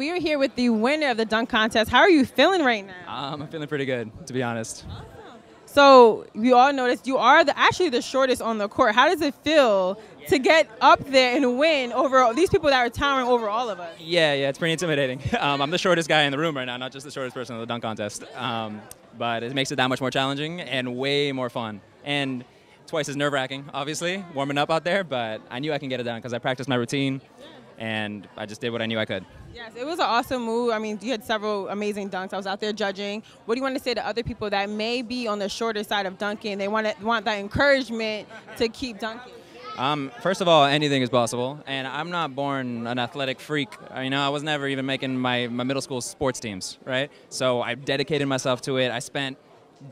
We are here with the winner of the dunk contest. How are you feeling right now? Um, I'm feeling pretty good, to be honest. So we all noticed you are the actually the shortest on the court. How does it feel to get up there and win over all these people that are towering over all of us? Yeah, yeah, it's pretty intimidating. Um, I'm the shortest guy in the room right now, not just the shortest person in the dunk contest. Um, but it makes it that much more challenging and way more fun. And twice as nerve wracking, obviously, warming up out there, but I knew I can get it done because I practiced my routine and I just did what I knew I could. Yes, it was an awesome move. I mean, you had several amazing dunks. I was out there judging. What do you want to say to other people that may be on the shorter side of dunking? They want to, want that encouragement to keep dunking. Um, first of all, anything is possible, and I'm not born an athletic freak. You know, I was never even making my, my middle school sports teams, right? So I dedicated myself to it. I spent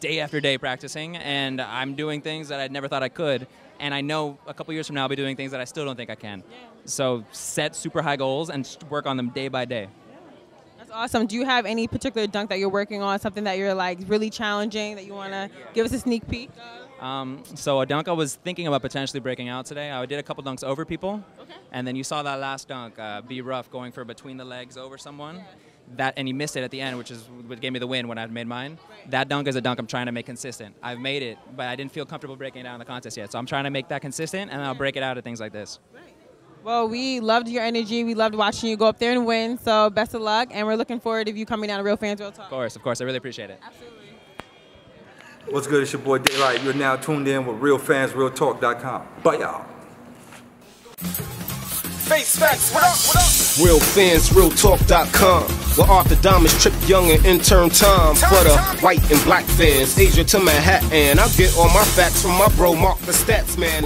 day after day practicing, and I'm doing things that I never thought I could. And I know a couple years from now I'll be doing things that I still don't think I can. So set super high goals and work on them day by day. That's awesome. Do you have any particular dunk that you're working on? Something that you're like really challenging that you want to give us a sneak peek? Um, so a dunk I was thinking about potentially breaking out today. I did a couple dunks over people, okay. and then you saw that last dunk, uh, be rough, going for between the legs over someone. Yeah that and he missed it at the end, which is what gave me the win when I made mine. That dunk is a dunk I'm trying to make consistent. I've made it, but I didn't feel comfortable breaking it out in the contest yet. So I'm trying to make that consistent, and I'll break it out at things like this. Well, we loved your energy. We loved watching you go up there and win. So best of luck, and we're looking forward to you coming down to Real Fans Real Talk. Of course, of course. I really appreciate it. Absolutely. What's good? It's your boy Daylight. You're now tuned in with RealFansRealTalk.com. Bye, y'all. Face facts, what up, what up? RealFansRealTalk.com. Where Arthur Diamonds, Trip Young, and intern Tom. For the white and black fans, Asia to Manhattan. I get all my facts from my bro Mark the Stats Man.